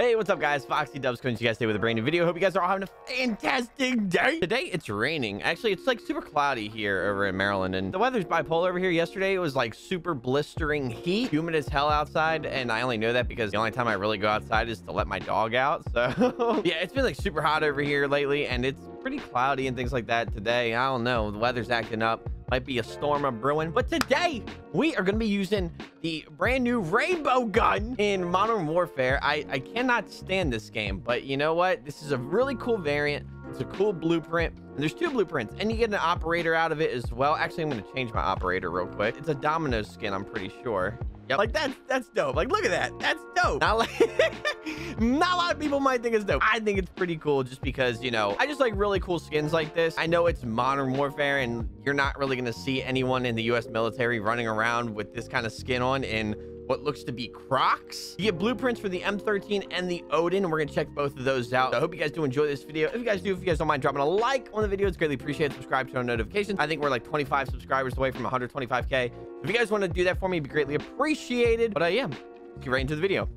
Hey, what's up, guys? FoxyDubz coming to you guys today with a brand new video. Hope you guys are all having a fantastic day. Today, it's raining. Actually, it's like super cloudy here over in Maryland, and the weather's bipolar over here. Yesterday, it was like super blistering heat, humid as hell outside, and I only know that because the only time I really go outside is to let my dog out. So, yeah, it's been like super hot over here lately, and it's pretty cloudy and things like that today. I don't know. The weather's acting up might be a storm of brewing but today we are going to be using the brand new rainbow gun in modern warfare. I i cannot stand this game but you know what? This is a really cool variant. It's a cool blueprint. And there's two blueprints and you get an operator out of it as well. Actually i'm going to change my operator real quick. It's a domino skin i'm pretty sure Yep. Like that's that's dope. Like look at that. That's dope. Not like not a lot of people might think it's dope. I think it's pretty cool just because, you know, I just like really cool skins like this. I know it's modern warfare and you're not really gonna see anyone in the US military running around with this kind of skin on in what looks to be Crocs. You get blueprints for the M13 and the Oden, and we're gonna check both of those out. I hope you guys do enjoy this video. If you guys do, if you guys don't mind dropping a like on the video, it's greatly appreciated. Subscribe to our notifications. I think we're like 25 subscribers away from 125K. If you guys want to do that for me, it'd be greatly appreciated. But uh, yeah, get right into the video.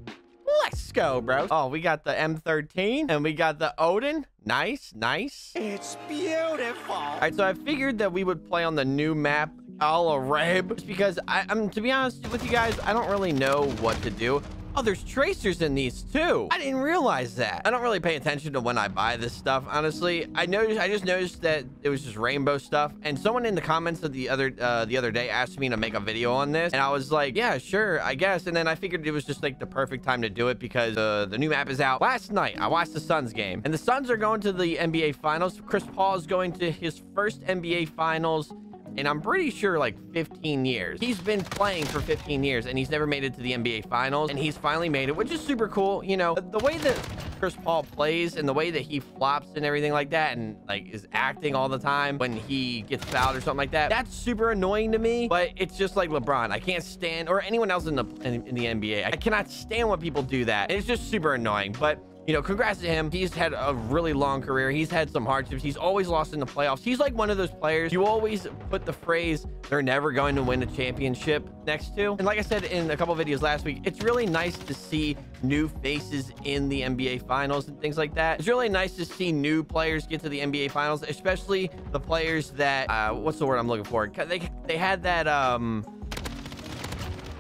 Let's go, bro. Oh, we got the M13 and we got the Oden. Nice, nice. It's beautiful. All right, so I figured that we would play on the new map Al-Raab because I, I'm to be honest with you guys, I don't really know what to do. Oh, there's tracers in these too. I didn't realize that. I don't really pay attention to when I buy this stuff, honestly. I noticed, I just noticed that it was just rainbow stuff. And someone in the comments of the other, uh, the other day asked me to make a video on this. And I was like, yeah, sure, I guess. And then I figured it was just like the perfect time to do it because uh, the new map is out. Last night, I watched the Suns game and the Suns are going to the NBA finals. Chris Paul is going to his first NBA finals and I'm pretty sure like 15 years. He's been playing for 15 years and he's never made it to the NBA finals and he's finally made it, which is super cool. You know, the way that Chris Paul plays and the way that he flops and everything like that and like is acting all the time when he gets fouled or something like that, that's super annoying to me, but it's just like LeBron. I can't stand or anyone else in the in, in the NBA. I cannot stand when people do that. It's just super annoying, but you know, congrats to him. He's had a really long career. He's had some hardships. He's always lost in the playoffs. He's like one of those players you always put the phrase, they're never going to win a championship next to. And like I said in a couple videos last week, it's really nice to see new faces in the NBA finals and things like that. It's really nice to see new players get to the NBA finals, especially the players that, uh, what's the word I'm looking for? They, they had that, um,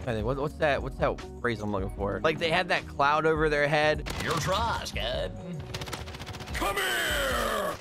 what, what's that? What's that phrase I'm looking for? Like they had that cloud over their head. Your trust, good. Come here.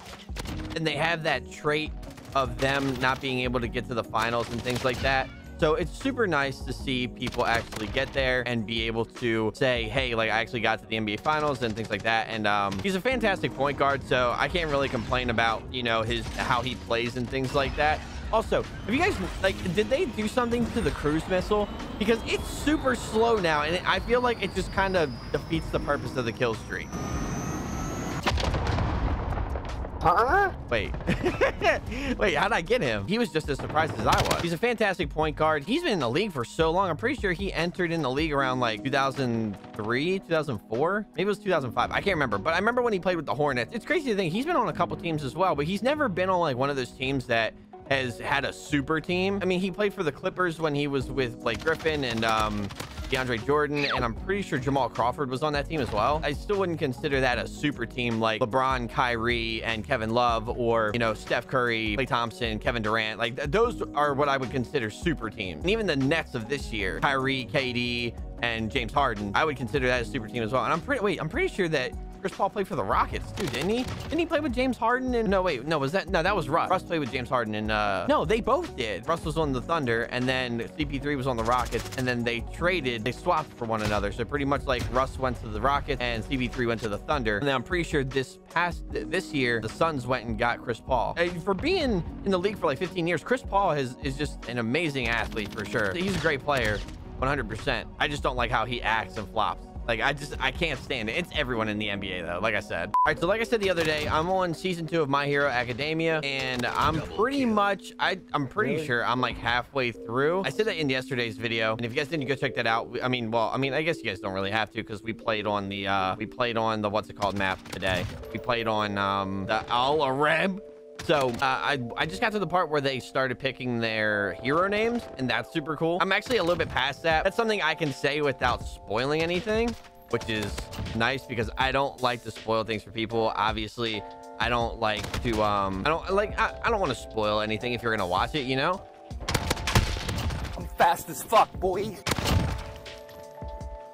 And they have that trait of them not being able to get to the finals and things like that. So it's super nice to see people actually get there and be able to say, hey, like I actually got to the NBA finals and things like that. And um, he's a fantastic point guard. So I can't really complain about, you know, his how he plays and things like that. Also, have you guys, like, did they do something to the cruise missile? Because it's super slow now, and I feel like it just kind of defeats the purpose of the kill streak. Huh? Wait. Wait, how'd I get him? He was just as surprised as I was. He's a fantastic point guard. He's been in the league for so long. I'm pretty sure he entered in the league around like 2003, 2004. Maybe it was 2005. I can't remember. But I remember when he played with the Hornets. It's crazy to think he's been on a couple teams as well, but he's never been on like one of those teams that has had a super team. I mean, he played for the Clippers when he was with Blake Griffin and um, DeAndre Jordan, and I'm pretty sure Jamal Crawford was on that team as well. I still wouldn't consider that a super team like LeBron, Kyrie, and Kevin Love, or, you know, Steph Curry, Klay Thompson, Kevin Durant. Like, th those are what I would consider super teams. And even the Nets of this year, Kyrie, KD, and James Harden, I would consider that a super team as well. And I'm pretty, wait, I'm pretty sure that Chris Paul played for the Rockets too, didn't he? Didn't he play with James Harden? And no, wait, no, was that no? That was Russ. Russ played with James Harden, and uh, no, they both did. Russ was on the Thunder, and then CP3 was on the Rockets, and then they traded, they swapped for one another. So pretty much like Russ went to the Rockets, and CP3 went to the Thunder. And then I'm pretty sure this past this year, the Suns went and got Chris Paul. And For being in the league for like 15 years, Chris Paul has is just an amazing athlete for sure. He's a great player. 100%. I just don't like how he acts and flops. Like, I just, I can't stand it. It's everyone in the NBA, though, like I said. All right, so like I said the other day, I'm on season two of My Hero Academia, and I'm pretty much, I, I'm pretty really? sure I'm like halfway through. I said that in yesterday's video, and if you guys didn't go check that out, I mean, well, I mean, I guess you guys don't really have to because we played on the, uh, we played on the, what's it called, map today. We played on, um, the Al-Raab so uh, I, I just got to the part where they started picking their hero names, and that's super cool. I'm actually a little bit past that. That's something I can say without spoiling anything. which is nice because I don't like to spoil things for people. Obviously, I don't like to um I don't like I, I don't want to spoil anything if you're gonna watch it, you know? I'm fast as fuck, boy.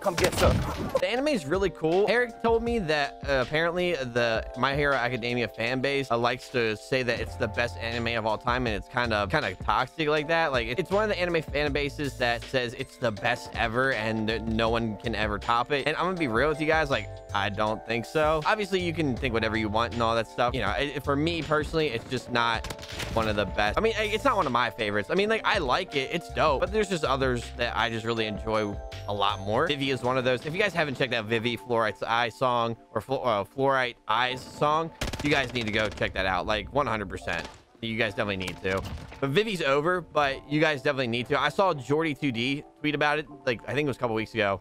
Come get some. The anime is really cool. Eric told me that uh, apparently the My Hero Academia fan base uh, likes to say that it's the best anime of all time, and it's kind of kind of toxic like that. Like it's one of the anime fan bases that says it's the best ever, and no one can ever top it. And I'm gonna be real with you guys, like I don't think so. Obviously, you can think whatever you want and all that stuff. You know, it, for me personally, it's just not one of the best. I mean, it's not one of my favorites. I mean, like I like it, it's dope, but there's just others that I just really enjoy a lot more. Vivy is one of those. If you guys haven't checked out Vivy Fluorite's Eye song or uh, Fluorite Eyes song, you guys need to go check that out. Like 100%. You guys definitely need to. But Vivy's over, but you guys definitely need to. I saw Jordy2D tweet about it, like I think it was a couple weeks ago.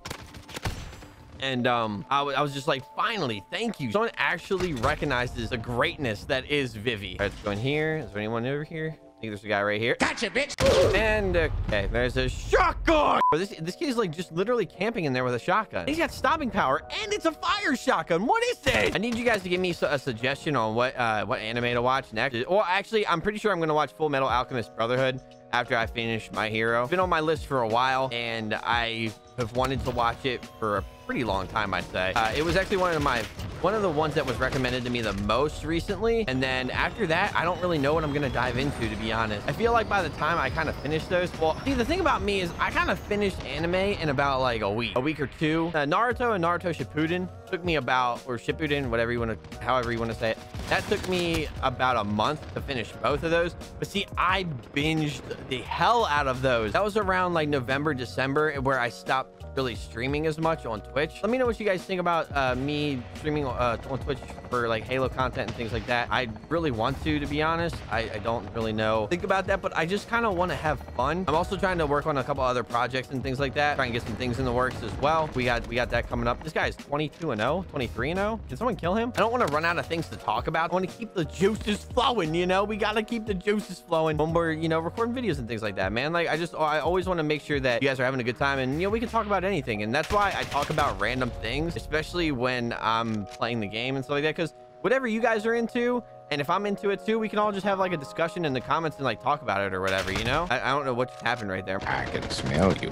And um, I, I was just like, finally, thank you. Someone actually recognizes the greatness that is Vivy. All right, let's go in here. Is there anyone over here? Think there's a guy right here. Gotcha, bitch. And okay, there's a shotgun. This this kid is like just literally camping in there with a shotgun. He's got stopping power, and it's a fire shotgun. What is this? I need you guys to give me a suggestion on what uh, what anime to watch next. Well, actually, I'm pretty sure I'm gonna watch Full Metal Alchemist Brotherhood after I finish my hero. It's been on my list for a while, and I have wanted to watch it for a pretty long time, I'd say. Uh, it was actually one of my one of the ones that was recommended to me the most recently. And then after that, I don't really know what I'm going to dive into, to be honest. I feel like by the time I kind of finish those, well, see, the thing about me is I kind of finished anime in about like a week, a week or two. Uh, Naruto and Naruto Shippuden took me about, or Shippuden, whatever you want to, however you want to say it. That took me about a month to finish both of those. But see, I binged the hell out of those. That was around like November, December, where I stopped really streaming as much on Twitch. Let me know what you guys think about uh, me streaming uh, on Twitch for like Halo content and things like that. I really want to, to be honest. I, I don't really know think about that, but I just kind of want to have fun. I'm also trying to work on a couple other projects and things like that. Trying to get some things in the works as well. We got we got that coming up. This guy is 22 and 0, 23 and 0. Can someone kill him? I don't want to run out of things to talk about. I want to keep the juices flowing. You know, we got to keep the juices flowing when we're you know recording videos and things like that, man. Like I just I always want to make sure that you guys are having a good time and you know we can talk about anything. And that's why I talk about random things, especially when I'm playing the game and stuff like that. Because whatever you guys are into, and if I'm into it too, we can all just have like a discussion in the comments and like talk about it or whatever, you know? I, I don't know what just happened right there. I can smell you.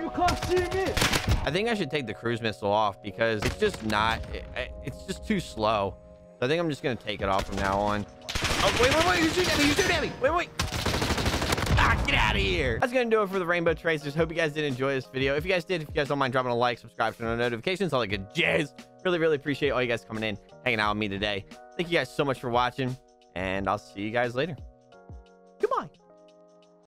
You can't see me. I think I should take the cruise missile off because it's just not, it, it's just too slow. So I think I'm just going to take it off from now on. Oh, wait, wait, wait, you shooting at me, you shooting at me. Wait, wait. Ah, get out of here. That's going to do it for the Rainbow Tracers. Hope you guys did enjoy this video. If you guys did, if you guys don't mind dropping a like, subscribe, turn on notifications, all that good jazz. Really, really appreciate all you guys coming in, hanging out with me today. Thank you guys so much for watching, and I'll see you guys later.